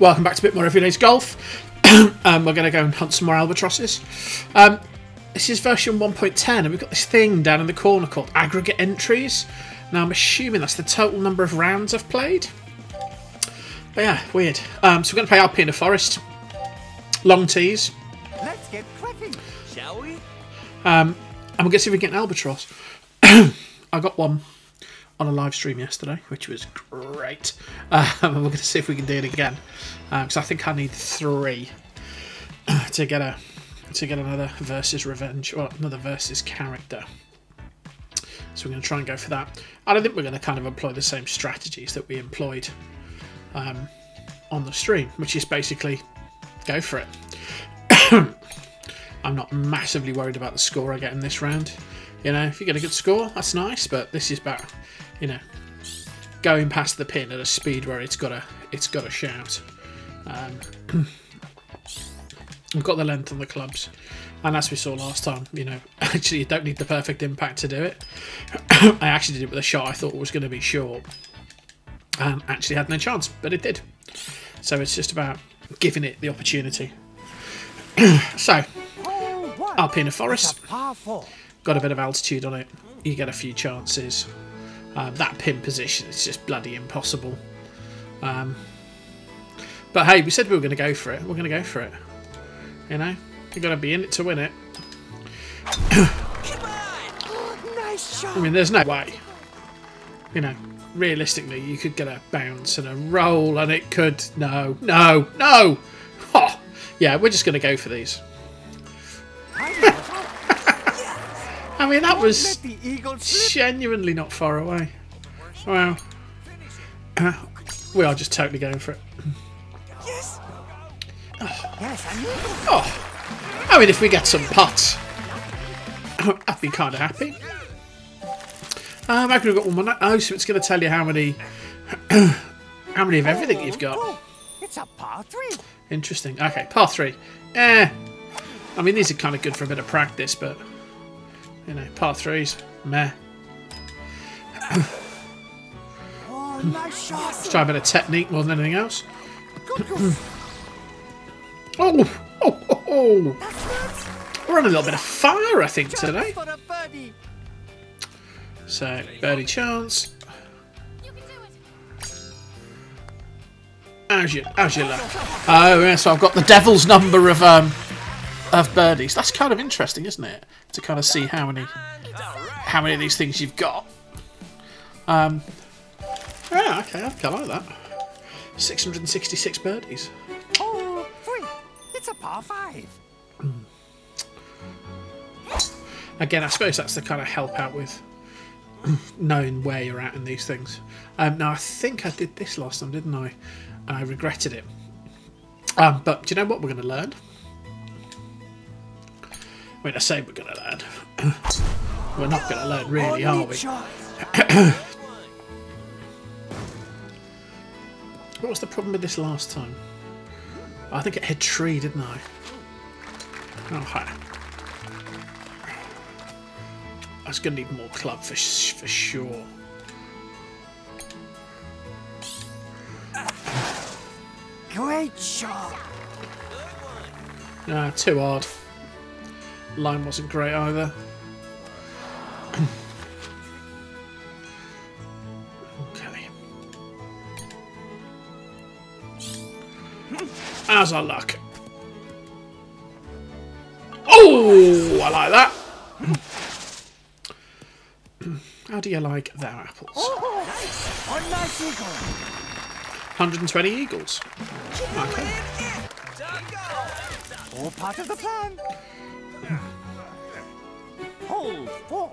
Welcome back to a bit more Everybody's Golf. um, we're going to go and hunt some more albatrosses. Um, this is version 1.10, and we've got this thing down in the corner called aggregate entries. Now, I'm assuming that's the total number of rounds I've played. But yeah, weird. Um, so we're going to play Alpina Forest. Long tees. Let's get cracking, shall we? Um, and we're going to see if we can get an albatross. I got one on a live stream yesterday, which was great. Um, we're going to see if we can do it again, because I think I need three to get a to get another versus revenge or another versus character. So we're going to try and go for that. I don't think we're going to kind of employ the same strategies that we employed um, on the stream, which is basically go for it. I'm not massively worried about the score I get in this round. You know, if you get a good score, that's nice, but this is about, you know, going past the pin at a speed where it's got a it's got a shout. Um, I've got the length on the clubs, and as we saw last time, you know, actually you don't need the perfect impact to do it. I actually did it with a shot I thought was going to be short, and actually had no chance, but it did. So it's just about giving it the opportunity. so, Oh? Alpina Forest. Got a bit of altitude on it, you get a few chances. Um, that pin position is just bloody impossible. Um, but hey, we said we were going to go for it. We're going to go for it. You know, you've got to be in it to win it. I mean, there's no way. You know, realistically, you could get a bounce and a roll, and it could. No, no, no. Oh, yeah, we're just going to go for these. I mean, that was. The eagle genuinely not far away. Wow. We are just totally going for it. Yes. Yes, I knew. Oh, I mean, if we get some putts, I'd be kind of happy. Um, I could have got one more. Oh, so it's going to tell you how many, how many of everything you've got. Oh, it's a par three. Interesting. Okay, par three. Eh. I mean, these are kind of good for a bit of practice, but you know, par threes, meh. Oh, nice. Let's try a bit of technique more than anything else. Oh, oh, oh, oh. We're on a little bit of fire, I think, today. So, birdie chance. How's your, how's your luck? Oh, yeah, so I've got the devil's number of um of birdies. That's kind of interesting, isn't it? To kind of see how many how many of these things you've got. Um, yeah, okay, I kind of like that. 666 birdies. Oh, three. It's a par five. Again, I suppose that's to kind of help out with knowing where you're at in these things. Um, now, I think I did this last time, didn't I? And I regretted it. Um, but do you know what we're going to learn? I mean, I say we're going to learn. we're not going to learn, really, are we? What was the problem with this last time? I think it hit tree, didn't I? Oh, hi. I was going to need more club for, sh- for sure. Great shot. Nah, too hard. Line wasn't great either. okay. How's our luck? Oh, I like that. How do you like their apples? Oh, oh nice oh, eagle. 120 eagles. Okay. All part of the plan. Hole four.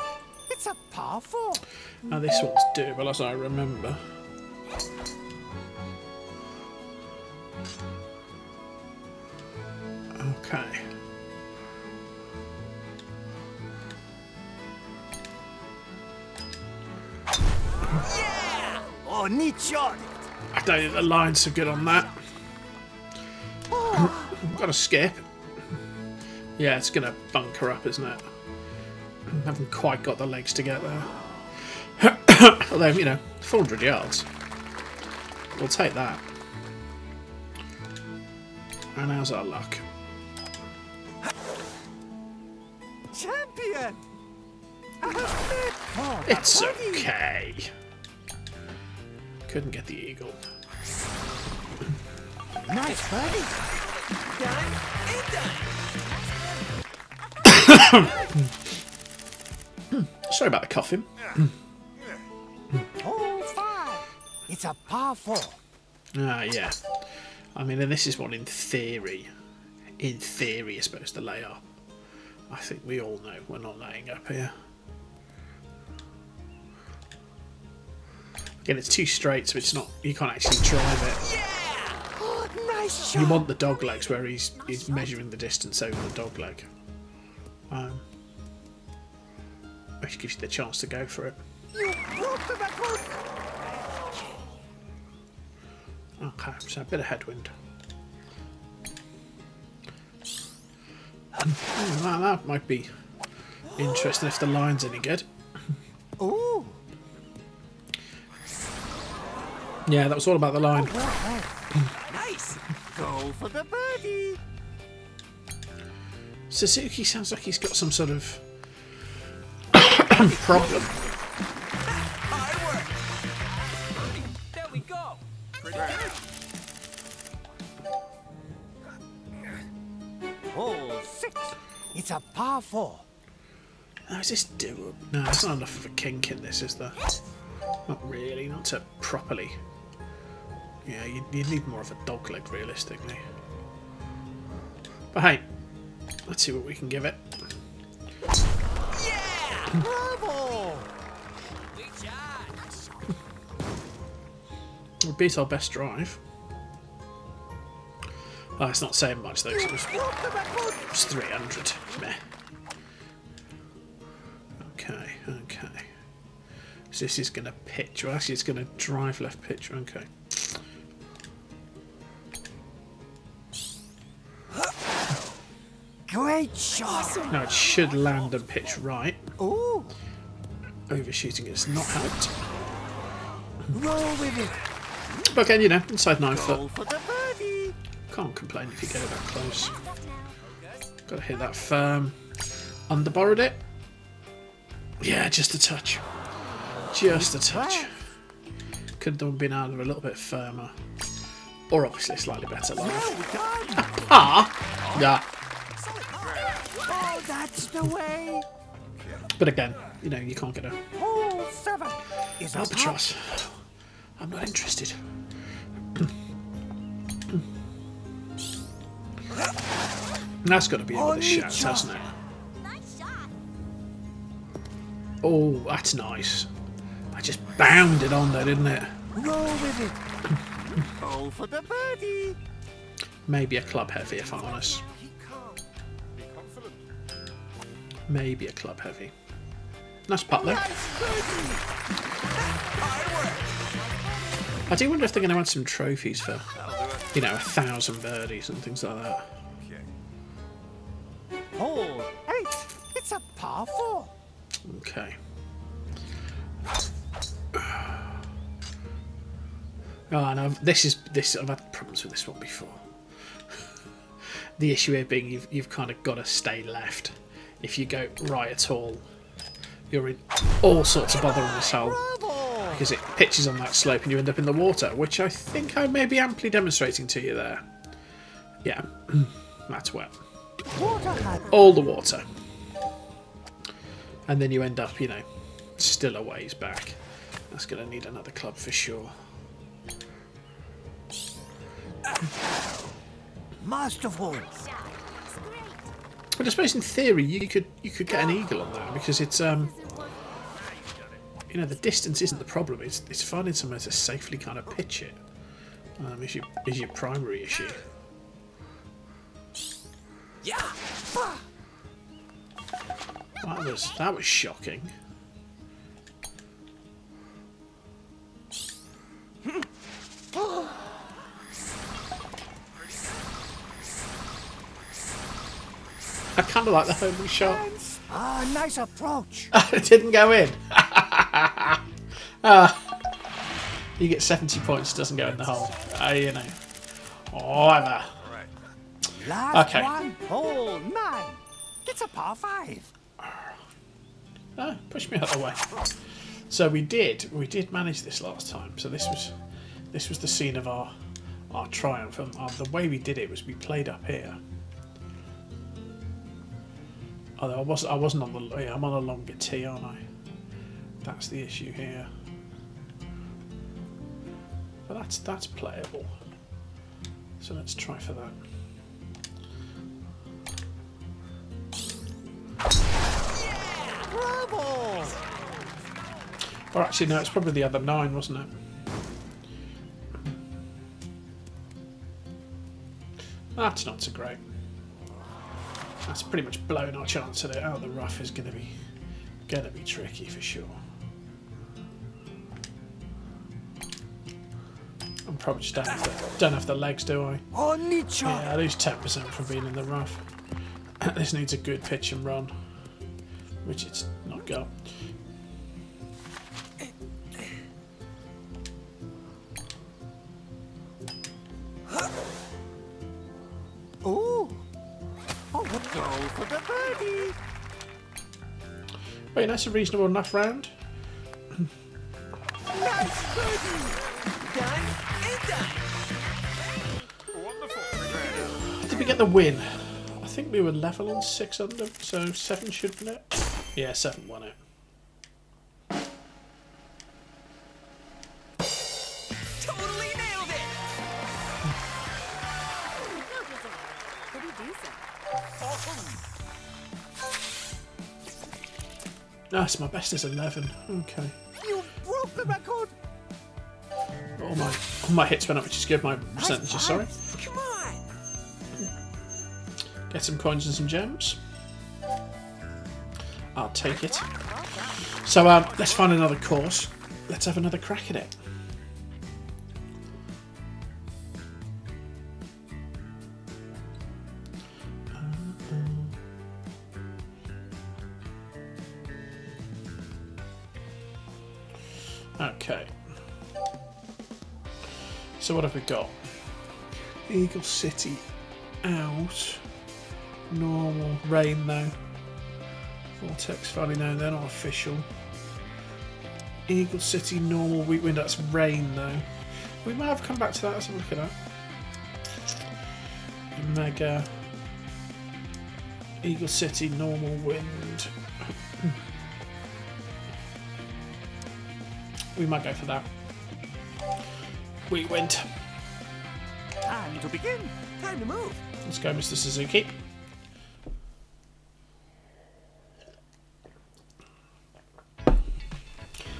It's a par four. Now this one's doable as I remember. Okay. Yeah! Oh, neat shot. I don't think the line's so good on that. Oh. Got to skip. Yeah, it's gonna bunker up, isn't it? Haven't quite got the legs to get there. Although, you know, 400 yards. We'll take that. And how's our luck? Champion! Oh, It's okay. Couldn't get the eagle. Nice birdie. Sorry about the coughing. Hole five. It's a par four. Ah, yeah. I mean, and this is one in theory. In theory, you're supposed to lay up. I think we all know we're not laying up here. Again, it's too straight, so it's not. You can't actually drive it. Yeah! Oh, nice You want the dog legs where he's he's measuring the distance over the dog leg. Um, which gives you the chance to go for it. You broke the record. Okay, so a bit of headwind. Oh, that, that might be interesting if the line's any good. Ooh. Yeah, that was all about the line. Oh, nice. Go for the birdie. Suzuki sounds like he's got some sort of problem. There we go. Pretty. Hole six. It's a par four. Now, is this doable? No, it's not enough of a kink in this, is there? Not really, not to properly. Yeah, you, you need more of a dog leg, realistically. But hey, let's see what we can give it. Bravo. We beat our best drive. Oh, it's not saying much though, 'cause it was, Broke the record. it was 300. Meh. Okay, okay. So this is going to pitch. Well, actually, it's going to drive left pitch. Okay. Great shot. Now it should land and pitch right. Ooh. Overshooting has not helped. Roll with it. But again, you know, inside nine foot. For the birdie. Can't complain if you get it that close. Got to hit that firm. Underborrowed it. Yeah, just a touch. Just a touch. Could have been out of a little bit firmer. Or obviously slightly better line. Ah! Yeah. Oh, that's the way. But again, you know, you can't get a albatross. I'm not interested. That's got to be Only shout, hasn't it? Oh, that's nice. I just bounded on there, didn't it? Roll with it. Go for the birdie. Maybe a club heavy, if I'm honest. Maybe a club heavy. Nice putt there. I do wonder if they're going to add some trophies for, you know, a thousand birdies and things like that. Hole eight. It's a par four. Okay. Oh, no, this is this. I've had problems with this one before. the issue here being you've you've kind of got to stay left. If you go right at all, you're in all sorts of bother on the hole because it pitches on that slope and you end up in the water, which I think I may be amply demonstrating to you there. Yeah, that's wet. All the water. And then you end up, you know, still a ways back. That's going to need another club for sure. Masterful. But I suppose in theory you could you could get an eagle on that because it's um you know the distance isn't the problem. It's it's finding somewhere to safely kind of pitch it. Um, is your is your primary issue. Yeah. That was that was shocking. I kind of like the homing shot. Ah, nice approach. it didn't go in. Ah. you get 70 points, doesn't go in the hole. Uh, you know. Whatever. Last Okay. one, hole nine. It's a par five. Ah, push me out of the way. So we did, we did manage this last time. So this was, this was the scene of our, our triumph. And uh, the way we did it was we played up here. Although I wasn't, I wasn't on the, yeah, I'm on a longer tee, aren't I? That's the issue here. But that's that's playable. So let's try for that. Bravo! Or actually, no, it's probably the other nine, wasn't it? That's not so great. That's pretty much blown our chance at it out of the rough is going to be going to be tricky for sure. I'm probably just don't have, the, don't have the legs, do I? Yeah, I lose 10% from being in the rough. this needs a good pitch and run, which it's not got. Wait, that's a reasonable enough round. Nice done. Did we get the win? I think we were level on six under, so seven should win it. Yeah, seven won it. My best is 11. Okay. You broke the record! All my, all my hits went up, which is good. My percentages, sorry. Come on. Get some coins and some gems. I'll take it. So um, let's find another course. Let's have another crack at it. Okay. So what have we got? Eagle City out. Normal rain though. Vortex Valley no, they're not official. Eagle City normal weak wind, that's rain though. We might have come back to that, let's a look at that. Mega Eagle City normal wind. We might go for that. We went. Time to begin! Time to move. Let's go, Mr. Suzuki.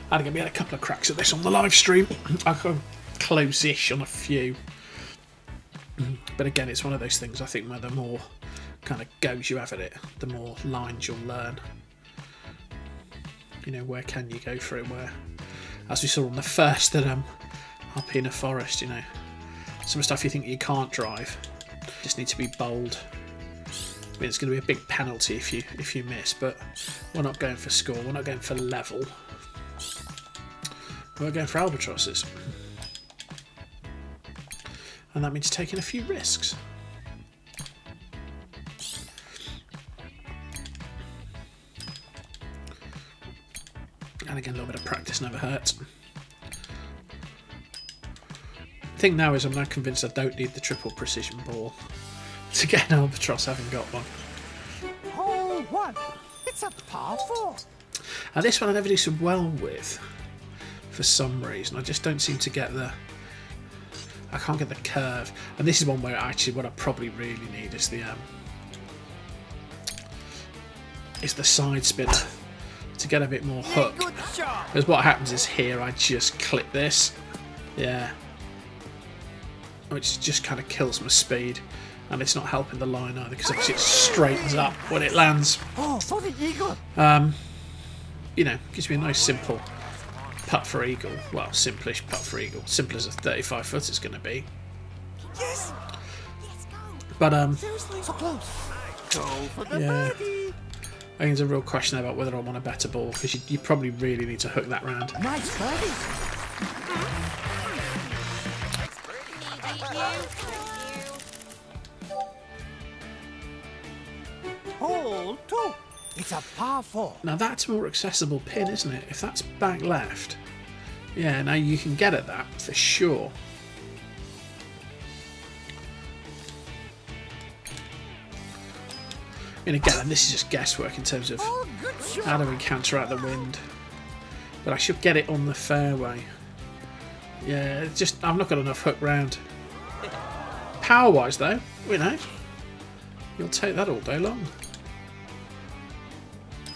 And again, we had a couple of cracks at this on the live stream. I got close-ish on a few. But again, it's one of those things I think where the more kind of goes you have at it, the more lines you'll learn. You know, where can you go for it? Where, as we saw on the first at um, Alpina Forest, you know, some stuff you think you can't drive just need to be bold. I mean, it's going to be a big penalty if you if you miss, but we're not going for score. We're not going for level. We're going for albatrosses, and that means taking a few risks. Little bit of practice never hurts. thing now is I'm now convinced I don't need the triple precision ball to get an albatross, having got one. Hole one! It's a par four! And this one I never do so well with, for some reason. I just don't seem to get the. I can't get the curve, and this is one where actually what I probably really need is the um, is the side spinner to get a bit more hook. Good shot. Because what happens is here I just clip this, yeah, which just kind of kills my speed, and it's not helping the line either because obviously it straightens up when it lands. Oh, for the eagle! You know, gives me a nice simple putt for eagle. Well, simplish putt for eagle, simple as a 35 foot is going to be. Yes. But um, Seriously. So close! Go for the Yeah. birdie! I think there's a real question about whether I want a better ball because you, you probably really need to hook that round. Nice birdie! Hole two. It's a par four. Now that's a more accessible pin, isn't it? If that's back left, yeah, now you can get at that for sure. And again, this is just guesswork in terms of how do we counteract the wind. But I should get it on the fairway. Yeah, it's just I've not got enough hook round. Power wise though, you know, you'll take that all day long.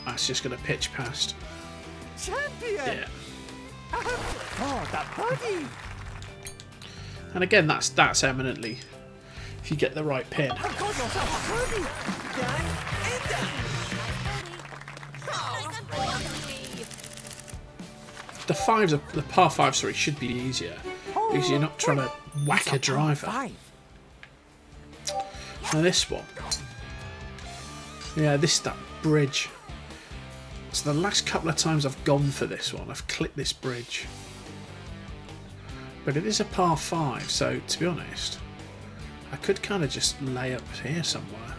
That's just going to pitch past. Champion. Yeah. Oh, that birdie. And again, that's that's eminently if you get the right pin. Oh, Got yourself a birdie. Done and done. The fives, are, the par five, sorry, should be easier because you're not trying to whack a driver. Now this one, yeah, this that bridge. So the last couple of times I've gone for this one, I've clipped this bridge. But it is a par five, so to be honest, I could kind of just lay up here somewhere.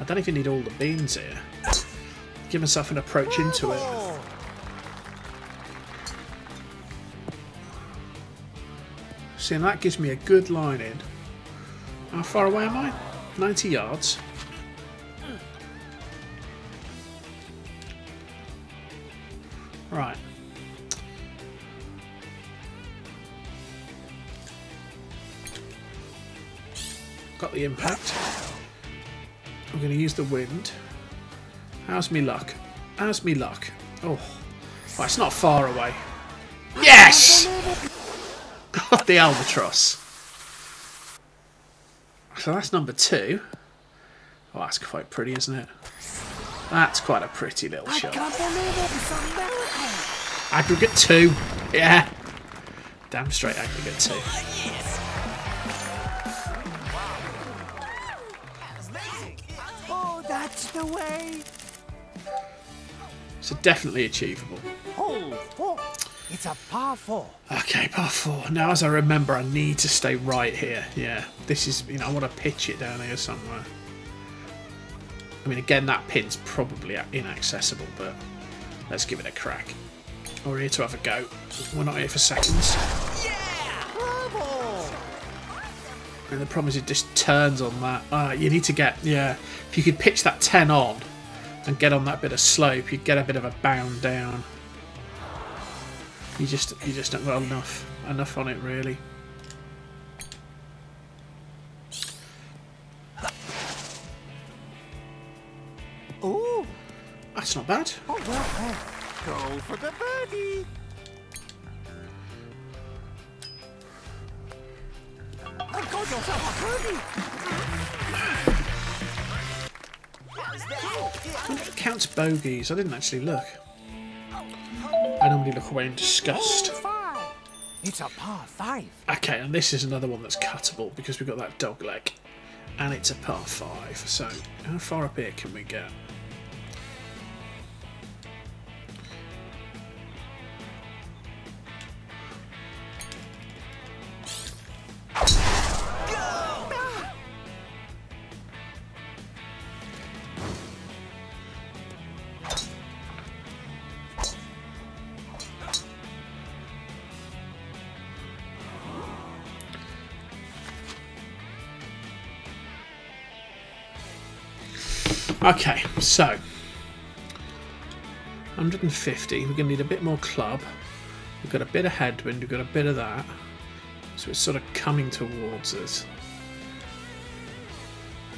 I don't even need all the beans here. Give myself an approach into it. See, and that gives me a good line in. How far away am I? 90 yards. Right. Got the impact. I'm going to use the wind. How's me luck? How's me luck? Oh, well, it's not far away. Yes! Got the albatross. So that's number two. Oh, that's quite pretty, isn't it? That's quite a pretty little I shot. can't believe it. It's a miracle. Aggregate two. Yeah. Damn straight aggregate two. Oh, the way. So definitely achievable. Hole four. It's a par four. Okay, par four. Now, as I remember, I need to stay right here. Yeah, this is, you know, I want to pitch it down here somewhere. I mean, again, that pin's probably inaccessible, but let's give it a crack. We're here to have a go. We're not here for seconds. And the problem is it just turns on that. Uh, you need to get, yeah, if you could pitch that 10 on and get on that bit of slope, you'd get a bit of a bound down. You just, you just don't got enough, enough on it really. Ooh. That's not bad. Oh, well played. Go for the birdie. Got yourself a it counts bogeys. I didn't actually look. I normally look away in disgust. It's a par five. Okay, and this is another one that's cuttable because we've got that dog leg. And it's a par 5. So, how far up here can we get? Okay, so 150. We're going to need a bit more club. We've got a bit of headwind. We've got a bit of that. So it's sort of coming towards us.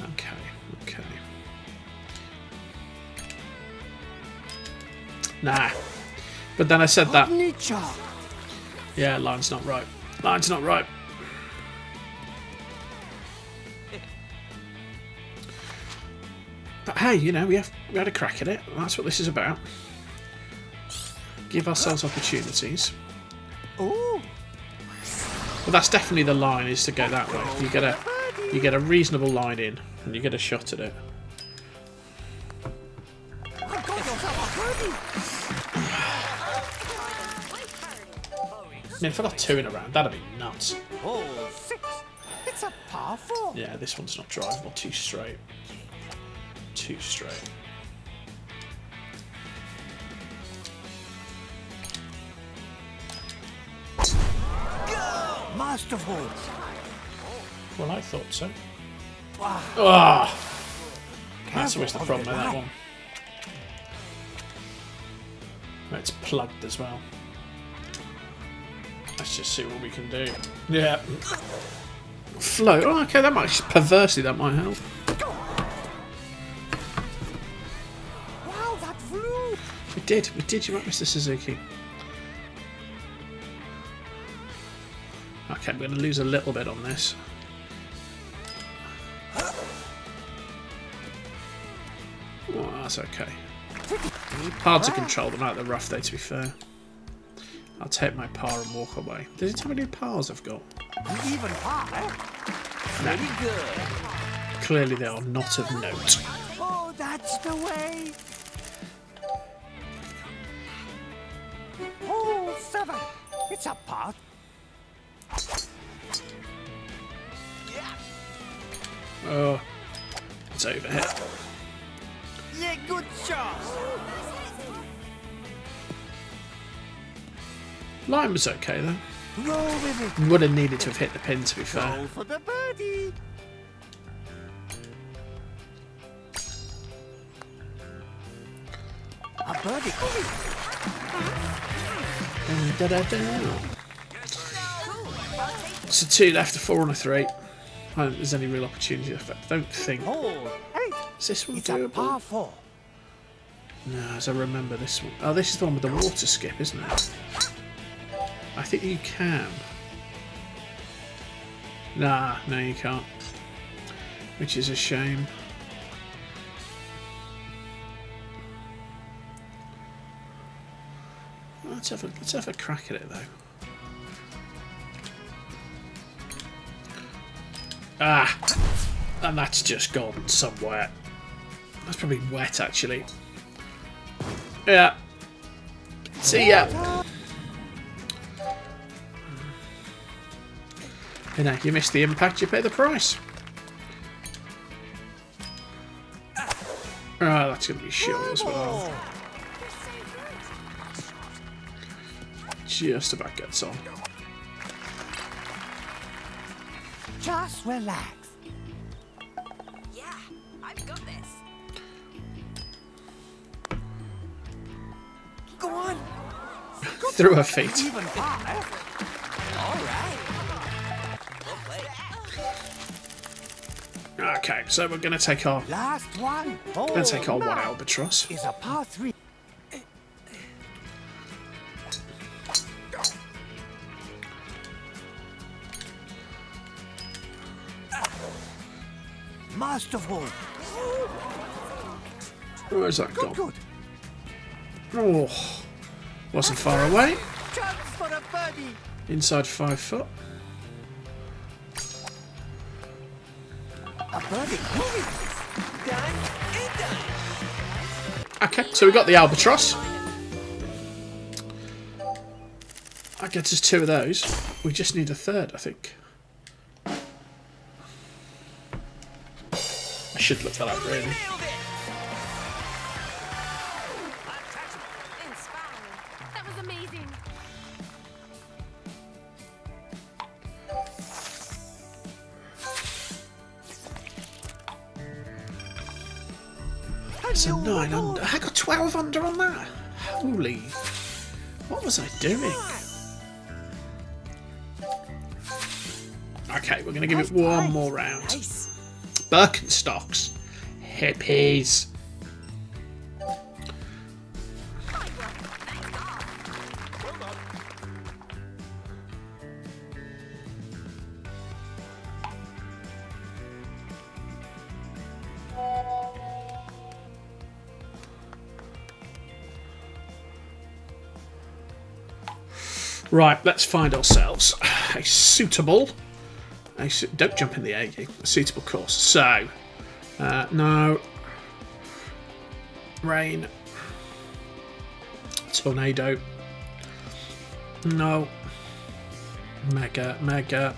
Okay, okay. Nah. But then I said that. Yeah, line's not right. Line's not right. Hey, you know, we have we had a crack at it. That's what this is about. Give ourselves opportunities. Ooh. But that's definitely the line is to go that way. You get a you get a reasonable line in and you get a shot at it. I got yourself a birdie. I mean, if I got two in a round, that'd be nuts. Hole six. It's a par four. Yeah, this one's not drivable too straight. Two straight. Masterful. Well, I thought so. Ah, that's always the problem with that one. It's plugged as well. Let's just see what we can do. Yeah. Float. Oh, okay, that might perversely that might help. Did. We did. You're right, Mr. Suzuki. Okay, I'm going to lose a little bit on this. Oh, that's okay. Hard to control them out of the rough, though, to be fair. I'll take my par and walk away. Does it tell me how many pars I've got? Even par, eh? Pretty good. Clearly, they are not of note. Oh, that's the way. It's a par. Oh, it's over here. Yeah, good shot. Line was okay, though. Roll with it. Would have needed to have hit the pin, to be fair. Go for the birdie. A birdie. Da-da-da. So two left, a four and a three. I don't think there's any real opportunity left. I don't think. Oh, Is this one it's a par doable? four. No, as I remember this one. Oh, this is the one with the water skip, isn't it? I think you can. Nah, no, you can't. Which is a shame. Let's have a let's have a crack at it though. Ah, and that's just gone somewhere. That's probably wet actually. Yeah. See ya. You know, you miss the impact, you pay the price. Ah, that's going to be short as well. Just about gets on. just relax. Yeah, I've got this. Go on. Through her feet. Even par? All right. Okay, so we're going to take our Last one. Oh, going to take our oh, one albatross. Is a par three. Masterful. Where's that Good, gone? good. Oh, wasn't far away. For a. Inside five foot. A birdie. Done and done. Okay, so we got the albatross. That gets us two of those. We just need a third, I think. I should look that really. Nailed it. Inspiring. That was amazing. It's a nine under. I got 12 under on that. Holy. What was I doing? Okay, we're going to give it one more round. Birkenstocks. Hippies. Right, let's find ourselves a suitable. Don't jump in the air, you. A suitable course. So, uh, no. Rain. Tornado. No. Mega, mega.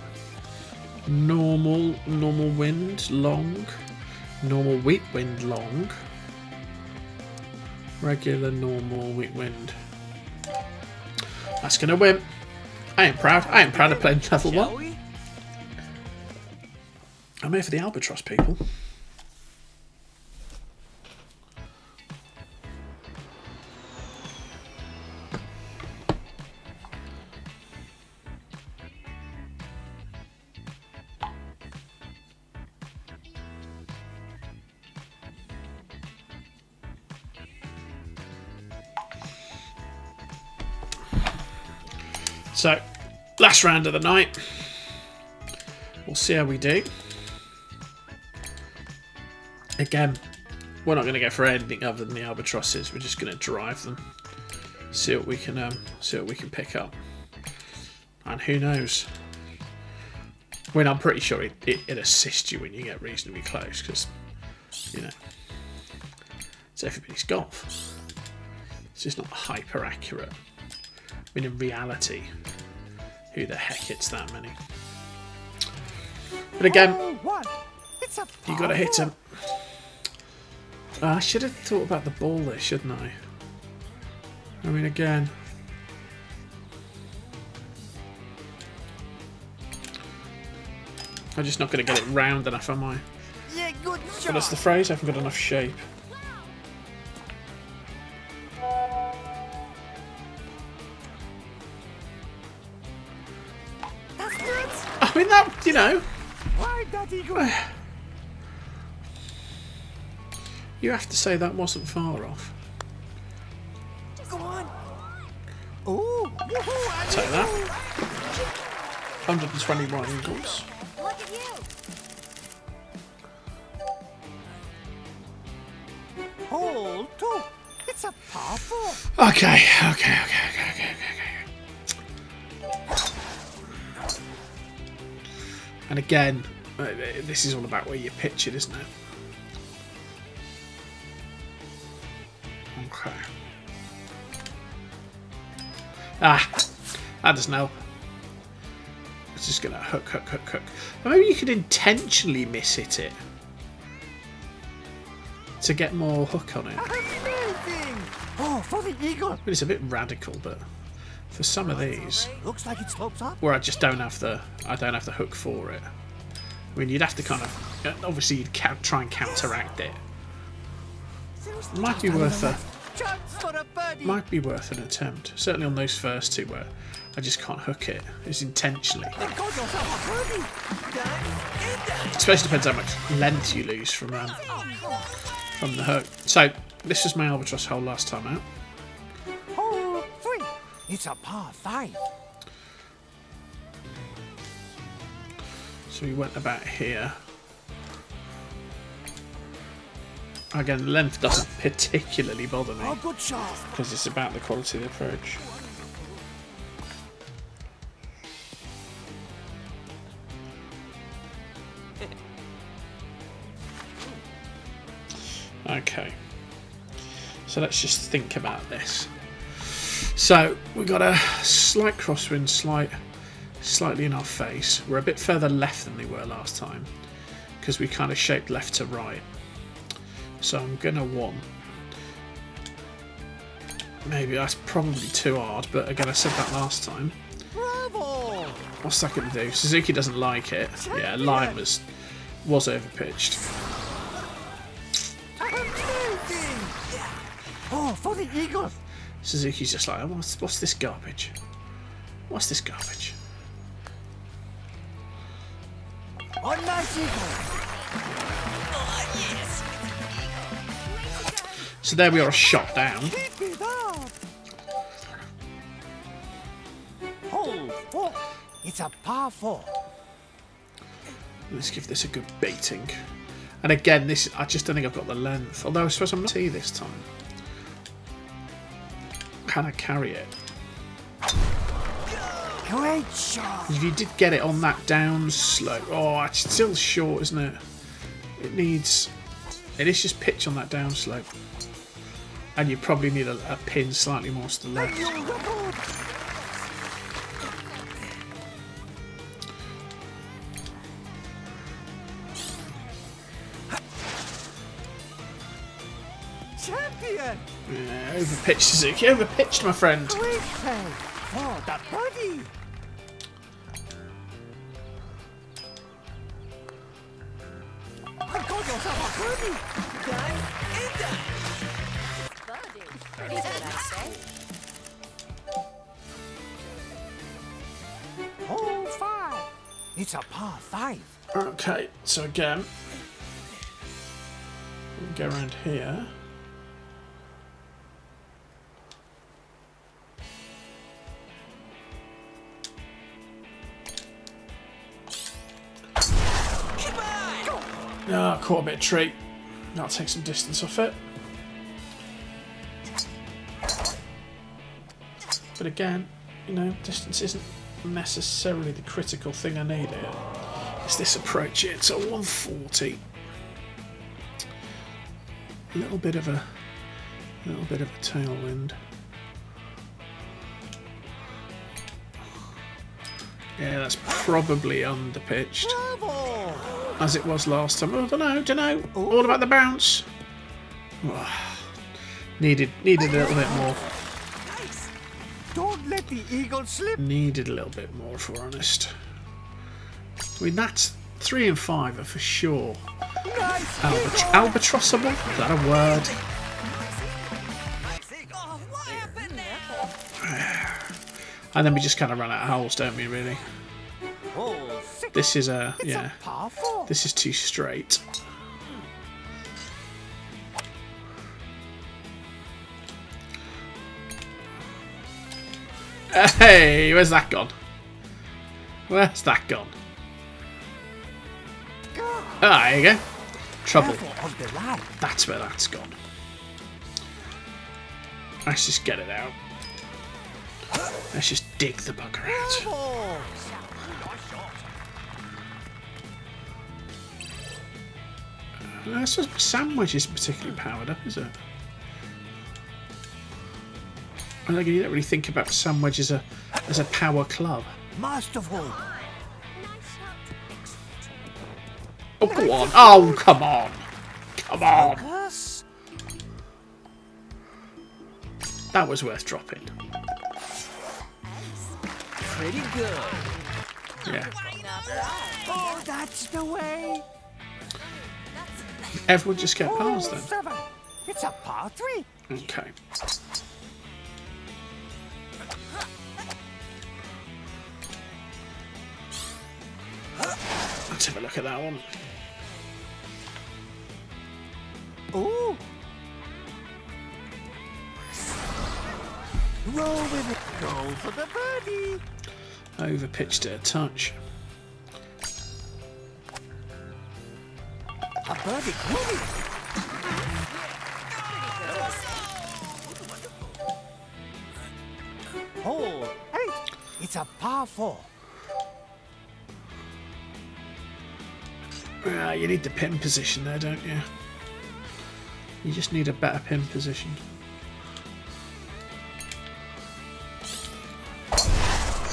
Normal, normal wind. Long. Normal wheat wind long. Regular normal wheat wind. That's gonna win. I am proud. I am proud of playing level Shall one. we? I'm here for the albatross people. So, last round of the night. We'll see how we do. Again, we're not going to go for anything other than the albatrosses. We're just going to drive them. See what we can um, see what we can pick up. And who knows? I mean, I'm pretty sure it, it, it assists you when you get reasonably close because, you know, it's everybody's golf. It's just not hyper accurate. I mean, in reality, who the heck hits that many? But again, Oh? You got to hit him. I should have thought about the ball there, shouldn't I? I mean, again. I'm just not going to get it round enough, am I? Yeah, good But shot. that's the phrase, I haven't got enough shape. That's good. I mean, that, you know, Why, that eagle? you have to say that wasn't far off. Go on. Ooh, woohoo, Take that. it. 121 eagles. Look at you. Hole two. It's a par four. Okay, okay, okay, okay, okay, okay, okay. And again, uh, this is all about where you pitch it, isn't it? Ah, that doesn't help. It's just gonna hook, hook, hook, hook. Or maybe you could intentionally miss hit it to get more hook on it. Amazing. Oh, for the eagle. I it's a bit radical, but for some of these, Looks like it slopes up. where I just don't have the, I don't have the hook for it. I mean, you'd have to kind of, uh, obviously, you'd try and counteract it. Might be worth a a, little Chance for a birdie. might be worth an attempt. Certainly on those first two where I just can't hook it. It's intentionally. Got yourself a birdie. Especially depends how much length you lose from um, from the hook. So this was my albatross hole last time out. Hole three. It's a par five. So we went about here. Again, length doesn't particularly bother me because it's about the quality of the approach. Okay. So let's just think about this. So we've got a slight crosswind, slight, slightly in our face. We're a bit further left than we were last time because we kind of shaped left to right. So I'm gonna want. Maybe that's probably too hard, but again, I said that last time. Bravo. What's that to do? Suzuki doesn't like it. Yeah, line was was overpitched. Oh, for the eagle. Suzuki's just like, what's what's this garbage? What's this garbage? On my eagle. So there we are, shot down. Keep it up. Hole four. It's a par four. Let's give this a good beating. And again, this I just don't think I've got the length. Although I suppose I'm not see this time. Can I carry it? Great shot. If you did get it on that down slope, oh, it's still short, isn't it? It needs. It is just pitch on that down slope, and you probably need a, a pin slightly more to the left. Yeah, overpitched Suzuki. Overpitched, my friend. Great play for the birdie! I've got yourself a birdie! It's a par five. Okay, so again, go around here. Ah, caught a bit of tree. That'll take some distance off it. But again, you know, distance isn't necessarily the critical thing I need here. It's this approach here. It's a 140. A little bit of a, a little bit of a tailwind. Yeah, that's probably underpitched, as it was last time. Oh, don't know, don't know. All about the bounce. Oh, needed, needed a little bit more. The eagle slip. Needed a little bit more, if we're honest. I mean, that's three and five are for sure. Nice Albat- albatrossable? Is that a word? Oh, what happened there? And then we just kind of run out of holes, don't we? Really? Oh, this is a yeah. a par four. This is too straight. Hey, where's that gone? Where's that gone? Ah, there you go. Trouble. That's where that's gone. Let's just get it out. Let's just dig the bugger out. Uh, so sand wedge isn't particularly powered up, is it? I think you don't really think about sand wedge as a as a power club. Masterful. Oh, go on! Oh, come on! Come on! That was worth dropping. Pretty good. Yeah. Oh, that's the way. Everyone just get past oh, then. It's a par three. Okay. Let's have a look at that one. Ooh. Roll with it. For the birdie. Overpitched it a touch. A birdie. Eight. It's a par four. Ah, you need the pin position there, don't you? You just need a better pin position.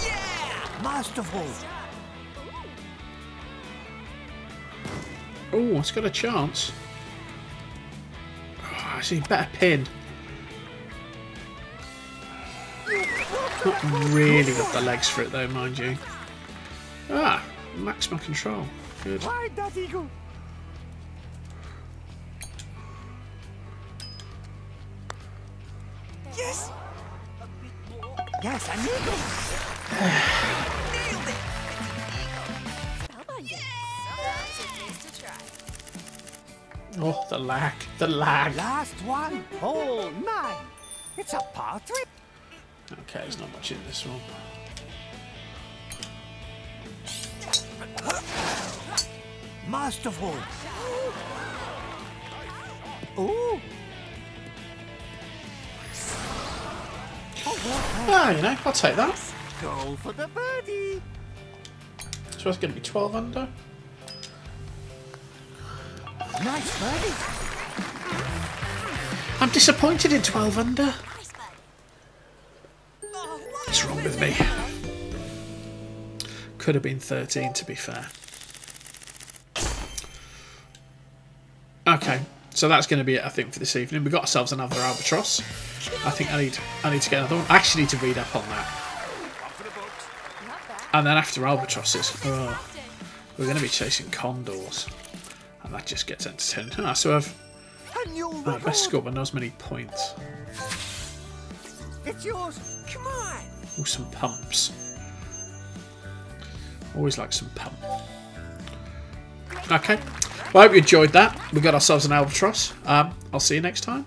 Yeah! Masterful. Oh, it's got a chance. Oh, I see, better pin. Not really got the legs for it though, mind you. Ah, maximum control. Good. Ride that eagle. Yes! Yes, an eagle. Spellbinding. Sometimes it pays to try. Oh, the lag. The lag. Last one. Hole nine. It's a par three. Okay, there's not much in this one. Masterful. Ooh. Oh, well, Ah, you know, I'll take that. go for the birdie. So it's going to be 12 under. Nice birdie. I'm disappointed in 12 under. Nice bud. Oh, what What's wrong with me? Could have been 13 to be fair. Okay, so that's going to be it, I think, for this evening. We got ourselves another albatross. I think I need I need to get another one. I actually need to read up on that. And then after albatrosses, oh, we're going to be chasing condors, and that just gets entertaining. Ah, so I've uh, record. best score by not as many points. It's yours. Come on. Oh, some pumps. Always like some pump. Okay. Well, I hope you enjoyed that. We got ourselves an albatross. Um, I'll see you next time.